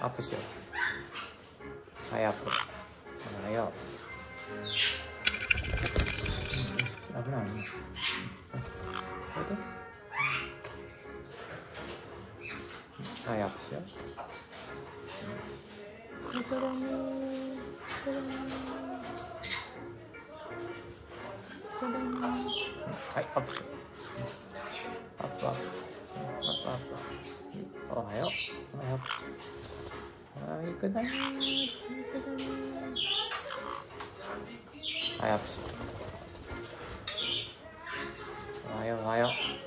Hapus ya. Ayo nah, Ayo. Apa namanya? Apa itu? Ayo hapus ya. Barangnya. Barangnya. Ayo hapus. Apa? Apa? Apa? Oh, ayo. Ayo. プしようここだねここだねここだねはいアップしようアップアップアップアップおはようおはようはい行くだね行くだねはいアップしようおはようおはよう